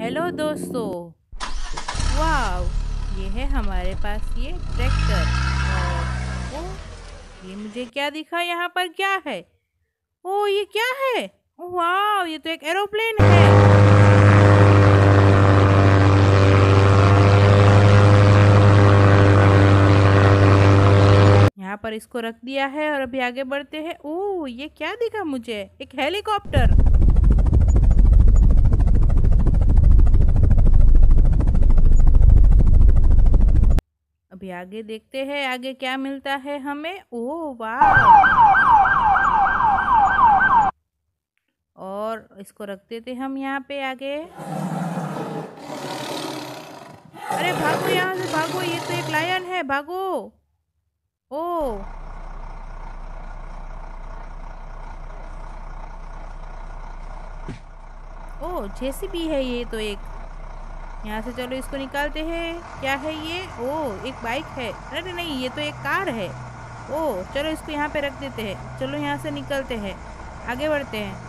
Hello दोस्तों। वाव ये है हमारे पास ये ट्रैक्टर ओ, ये मुझे क्या दिखा? यहाँ पर क्या है? ओ, ये क्या है? वाव ये तो एक एरोप्लेन है। यहाँ पर इसको रख दिया है और अभी आगे बढ़ते हैं। ओ, ये क्या दिखा मुझे? एक हेलीकॉप्टर अभी आगे देखते हैं, आगे क्या मिलता है हमें? ओ, वाह! और इसको रख देते हम यहाँ पे आगे। अरे भागो यहाँ से, भागो, ये तो एक लायन है, भागो! ओ! ओ जेसीबी है ये तो एक। यहाँ से चलो, इसको निकालते हैं। क्या है ये? ओ, एक बाइक है। अरे नहीं, ये तो एक कार है। ओ, चलो इसको यहाँ पे रख देते हैं। चलो यहाँ से निकलते हैं। आगे बढ़ते हैं।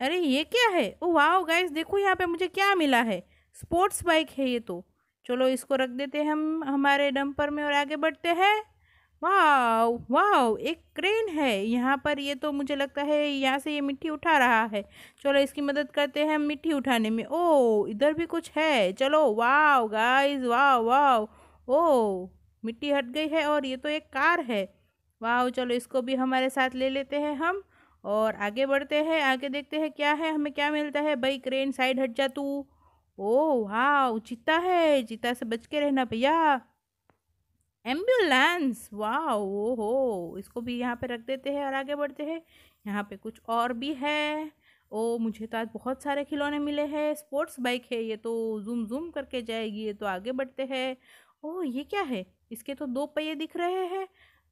अरे ये क्या है? ओ वाह गाइस देखो यहाँ पे मुझे क्या मिला है। स्पोर्ट्स बाइक है ये तो। चलो इसको रख देते हैं हम हमारे डंपर में और आगे बढ़ते हैं। वाह वाह एक क्रेन है। यहाँ पर ये तो मुझे लगता है यहाँ से ये मिट्टी उठा रहा है। चलो इसकी मदद करते हैं मिट्टी उठाने में। ओ, इधर भी कुछ है। चलो वाह गाइस वाह वाह ओ, मिट्टी हट गई है और ये तो एक कार है। वाह चलो इसको भी हमारे साथ ले लेते हैं हम और आगे बढ़ते हैं। आगे देखते हैं क्या है, हमें क्या मिलता है। भाई, क्रेन साइड हट जा तू। ओ वाह चीता है। चीता से बच के रहना भैया। एंबुलेंस वाह ओहो, इसको भी यहाँ पे रख देते हैं और आगे बढ़ते हैं। यहाँ पे कुछ और भी है। ओ, मुझे तो आज बहुत सारे खिलौने मिले हैं। स्पोर्ट्स बाइक है ये तो जूम जूम करके जाएगी ये तो आगे बढ़ते हैं। ओ, ये क्या है? इसके तो दो पहिए दिख रहे हैं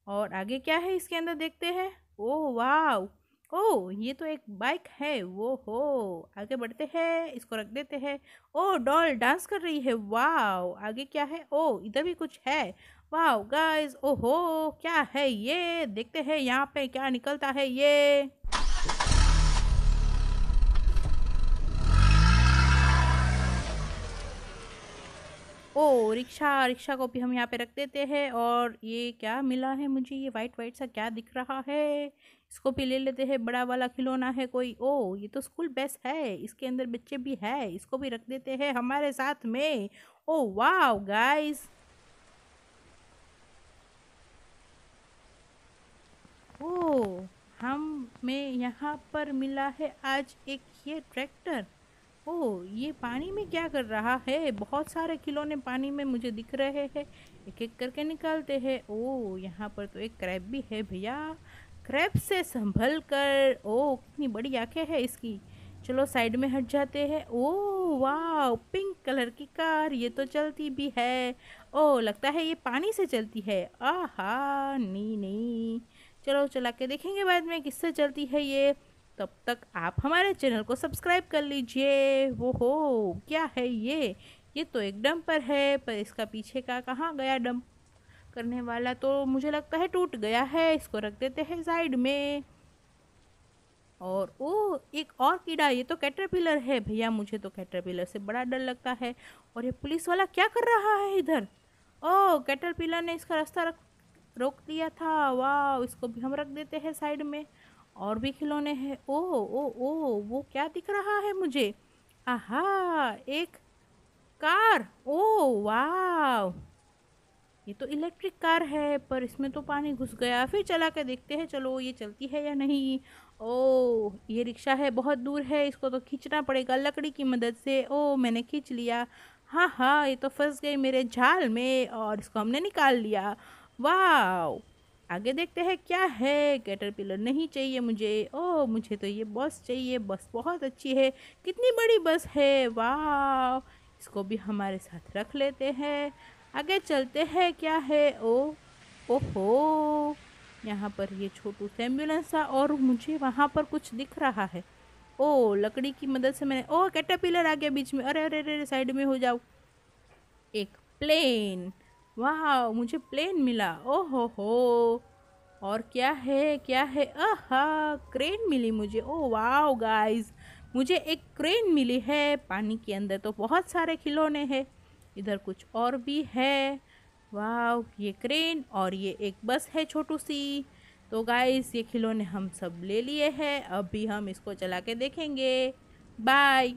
और आगे क्या है इसके अंदर देखते हैं? ओ वाह ओ, ये तो एक बाइक है। वो हो आगे बढ़ते हैं, इसको रख देते हैं। ओ, डॉल डांस कर रही है वाह आगे क्या है? ओ, इधर भी कुछ है। वाह गाइस, ओहो, क्या है ये? देखते हैं यहाँ पे क्या निकलता है ये। ओ, रिक्शा रिक्शा को भी हम यहाँ पे रख देते हैं और ये क्या मिला है मुझे? ये वाइट वाइट सा क्या दिख रहा है? इसको भी ले लेते हैं, बड़ा वाला खिलौना है कोई। ओ, ये तो स्कूल बस है, इसके अंदर बच्चे भी है, इसको भी रख देते हैं हमारे साथ में। ओ वाह गाइस। ओ हमें यहाँ पर मिला है आज एक ये ट्रैक्टर। ओ ये पानी में क्या कर रहा है? बहुत सारे खिलौने पानी में मुझे दिख रहे हैं। एक एक करके निकालते हैं। ओ यहाँ पर तो एक क्रैब भी है भैया। क्रैब से संभल कर। ओ कितनी बड़ी आँखें है इसकी। चलो, साइड में हट जाते हैं। ओ वाह पिंक कलर की कार, ये तो चलती भी है। ओ लगता है ये पानी से चलती है। आहा, नी नहीं चलो चला के देखेंगे बाद में किससे चलती है ये। तब तक आप हमारे चैनल को सब्सक्राइब कर लीजिए। वो हो क्या है ये? ये तो एक डंपर है, पर इसका पीछे का कहाँ गया डंप करने वाला? तो मुझे लगता है टूट गया है, इसको रख देते हैं साइड में। और ओ, एक और कीड़ा, ये तो कैटरपिलर है। भैया, मुझे तो कैटरपिलर से बड़ा डर लगता है। और ये पुलिस वाला क्या कर रहा है इधर? ओ, कैटरपिलर ने इसका रास्ता रख रोक दिया था, वाह, इसको भी हम रख देते हैं साइड में। और भी खिलौने हैं। ओ ओ ओ, वो क्या दिख रहा है मुझे? आहा, एक कार। ओ, वाह। ये तो इलेक्ट्रिक कार है, पर इसमें तो पानी घुस गया। फिर चला के देखते हैं, चलो ये चलती है या नहीं। ओ, ये रिक्शा है, बहुत दूर है, इसको तो खींचना पड़ेगा लकड़ी की मदद से। ओ, मैंने खींच लिया। हाँ हाँ ये तो फंस गई मेरे झाल में और इसको हमने निकाल लिया। वाह आगे देखते हैं क्या है? कैटरपिलर नहीं चाहिए मुझे। ओ मुझे तो ये बस चाहिए। बस बहुत अच्छी है। कितनी बड़ी बस है? वाह इसको भी हमारे साथ रख लेते हैं। आगे चलते हैं क्या है? ओ, ओहो, यहाँ पर ये छोटू सा एंबुलेंस था और मुझे वहाँ पर कुछ दिख रहा है। ओ लकड़ी की मदद से मैंने ओ कैटरपिलर आ गया बीच में। अरे अरे अरे, साइड में हो जाओ। एक प्लेन। वाह, मुझे प्लेन मिला। ओहो हो और क्या है क्या है? आहा, क्रेन मिली मुझे। ओ वाह गाइस मुझे एक क्रेन मिली है। पानी के अंदर तो बहुत सारे खिलौने हैं। इधर कुछ और भी है। वाह ये क्रेन और ये एक बस है छोटू सी तो गाइस ये खिलौने हम सब ले लिए हैं। अभी हम इसको चला के देखेंगे। बाय